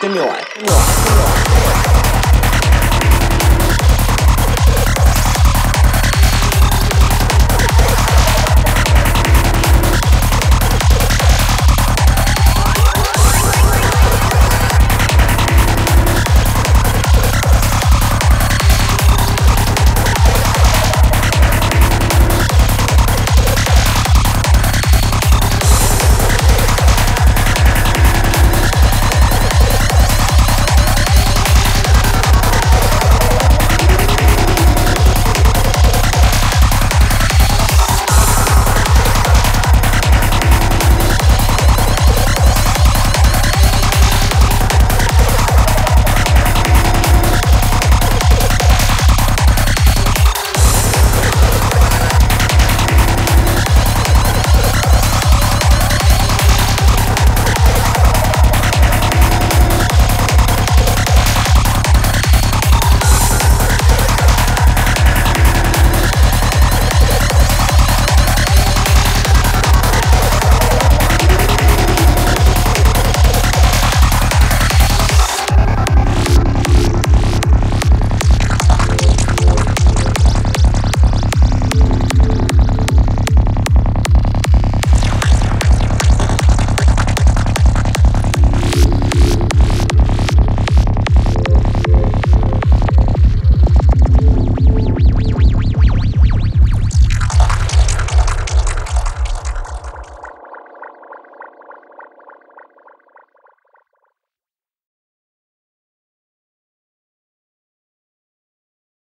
stimuli. stimuli. stimuli.